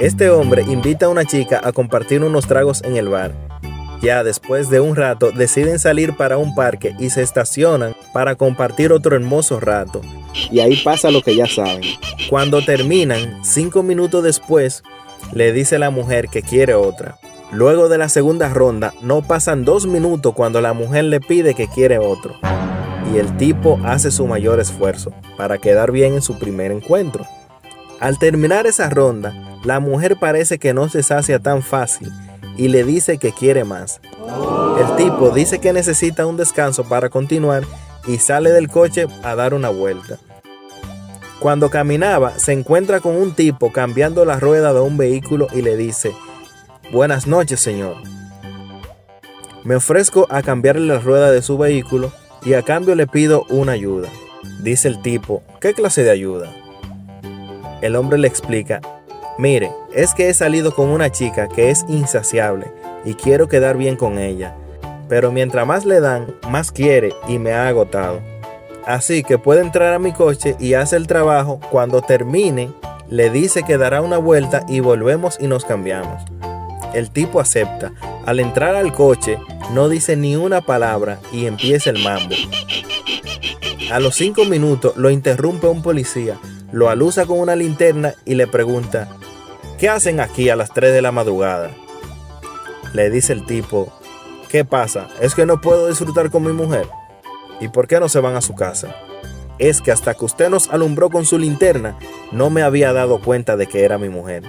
Este hombre invita a una chica a compartir unos tragos en el bar. Ya después de un rato deciden salir para un parque y se estacionan para compartir otro hermoso rato. Y ahí pasa lo que ya saben. Cuando terminan, cinco minutos después, le dice la mujer que quiere otra. Luego de la segunda ronda, no pasan dos minutos cuando la mujer le pide que quiere otro. Y el tipo hace su mayor esfuerzo para quedar bien en su primer encuentro. Al terminar esa ronda, la mujer parece que no se sacia tan fácil y le dice que quiere más. El tipo dice que necesita un descanso para continuar y sale del coche a dar una vuelta. Cuando caminaba, se encuentra con un tipo cambiando la rueda de un vehículo y le dice, Buenas noches, señor. Me ofrezco a cambiarle la rueda de su vehículo y a cambio le pido una ayuda. Dice el tipo, ¿qué clase de ayuda? El hombre le explica, mire, es que he salido con una chica que es insaciable y quiero quedar bien con ella, pero mientras más le dan, más quiere y me ha agotado. Así que puede entrar a mi coche y hace el trabajo, cuando termine, le dice que dará una vuelta y volvemos y nos cambiamos. El tipo acepta. Al entrar al coche, no dice ni una palabra y empieza el mambo. A los cinco minutos lo interrumpe un policía lo alusa con una linterna y le pregunta, ¿qué hacen aquí a las 3 de la madrugada? Le dice el tipo, ¿qué pasa? ¿Es que no puedo disfrutar con mi mujer? ¿Y por qué no se van a su casa? Es que hasta que usted nos alumbró con su linterna, no me había dado cuenta de que era mi mujer.